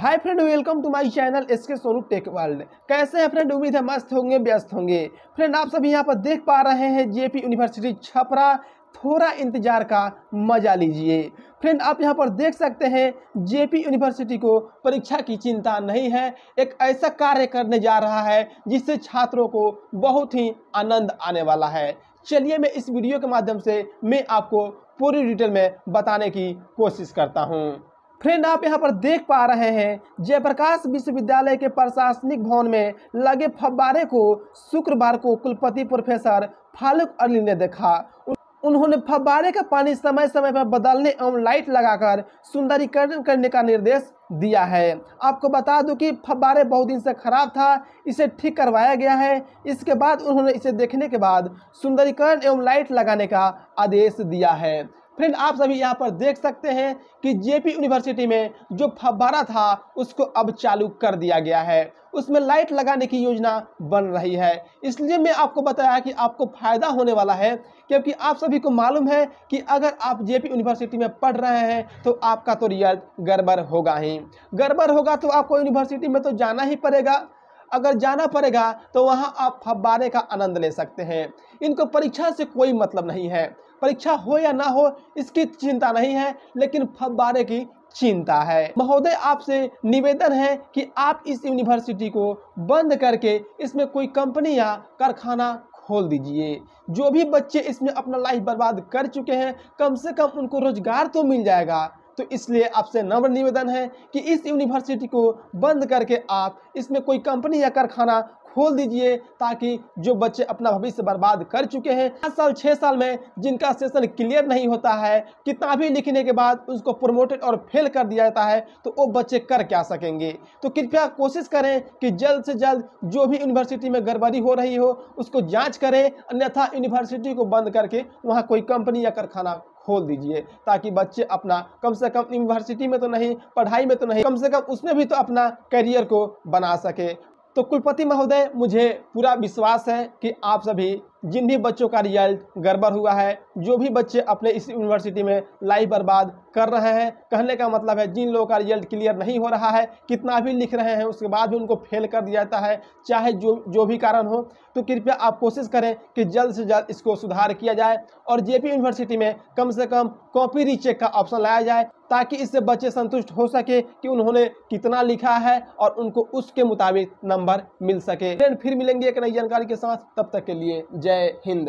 Hi friend welcome to my channel S K Sonu Tech world कैसे हैं friend उम्मीद है मस्त होंगे, व्यस्त होंगे। फ्रेंड आप सभी यहाँ पर देख पा रहे हैं जेपी यूनिवर्सिटी छपरा थोड़ा इंतज़ार का मज़ा लीजिए। फ्रेंड आप यहाँ पर देख सकते हैं जेपी यूनिवर्सिटी को परीक्षा की चिंता नहीं है। एक ऐसा कार्य करने जा रहा है जिससे छात्रों को बहुत ही आनंद आने वाला है। चलिए मैं इस वीडियो के माध्यम से मैं आपको पूरी डिटेल में बताने की कोशिश करता हूँ। फ्रेंड आप यहाँ पर देख पा रहे हैं, जयप्रकाश विश्वविद्यालय के प्रशासनिक भवन में लगे फव्वारे को शुक्रवार को कुलपति प्रोफेसर फारूक अली ने देखा। उन्होंने फब्बारे का पानी समय समय पर बदलने एवं लाइट लगाकर सुंदरीकरण करने का निर्देश दिया है। आपको बता दूँ कि फव्वारे बहुत दिन से खराब था, इसे ठीक करवाया गया है। इसके बाद उन्होंने इसे देखने के बाद सुंदरीकरण एवं लाइट लगाने का आदेश दिया है। फ्रेंड आप सभी यहाँ पर देख सकते हैं कि जेपी यूनिवर्सिटी में जो फव्वारा था, उसको अब चालू कर दिया गया है। उसमें लाइट लगाने की योजना बन रही है। इसलिए मैं आपको बताया कि आपको फ़ायदा होने वाला है, क्योंकि आप सभी को मालूम है कि अगर आप जेपी यूनिवर्सिटी में पढ़ रहे हैं तो आपका तो रिज़ल्ट गड़बड़ होगा ही। गड़बड़ होगा तो आपको यूनिवर्सिटी में तो जाना ही पड़ेगा। अगर जाना पड़ेगा तो वहाँ आप फव्वारे का आनंद ले सकते हैं। इनको परीक्षा से कोई मतलब नहीं है। परीक्षा हो या ना हो, इसकी चिंता नहीं है, लेकिन फव्वारे की चिंता है। महोदय, आपसे निवेदन है कि आप इस यूनिवर्सिटी को बंद करके इसमें कोई कंपनी या कारखाना खोल दीजिए। जो भी बच्चे इसमें अपना लाइफ बर्बाद कर चुके हैं, कम से कम उनको रोज़गार तो मिल जाएगा। तो इसलिए आपसे नम्र निवेदन है कि इस यूनिवर्सिटी को बंद करके आप इसमें कोई कंपनी या कारखाना खोल दीजिए ताकि जो बच्चे अपना भविष्य बर्बाद कर चुके हैं। पाँच साल छः साल में जिनका सेशन क्लियर नहीं होता है किताबी लिखने के बाद उसको प्रोमोटेड और फेल कर दिया जाता है तो वो बच्चे कर क्या सकेंगे? तो कृपया कोशिश करें कि जल्द से जल्द जो भी यूनिवर्सिटी में गड़बड़ी हो रही हो, उसको जाँच करें, अन्यथा यूनिवर्सिटी को बंद करके वहाँ कोई कंपनी या कारखाना खोल दीजिए, ताकि बच्चे अपना कम से कम यूनिवर्सिटी में तो नहीं, पढ़ाई में तो नहीं, कम से कम उसमें भी तो अपना करियर को बना सके। तो कुलपति महोदय मुझे पूरा विश्वास है कि आप सभी जिन भी बच्चों का रिज़ल्ट गड़बड़ हुआ है, जो भी बच्चे अपने इस यूनिवर्सिटी में लाइफ बर्बाद कर रहे हैं, कहने का मतलब है जिन लोगों का रिज़ल्ट क्लियर नहीं हो रहा है, कितना भी लिख रहे हैं, उसके बाद भी उनको फेल कर दिया जाता है, चाहे जो जो भी कारण हो तो कृपया आप कोशिश करें कि जल्द से जल्द इसको सुधार किया जाए और जेपी यूनिवर्सिटी में कम से कम कॉपी रीचेक का ऑप्शन लाया जाए, ताकि इससे बच्चे संतुष्ट हो सके कि उन्होंने कितना लिखा है और उनको उसके मुताबिक नंबर मिल सके। फिर मिलेंगे एक नई जानकारी के साथ, तब तक के लिए जय हिंद।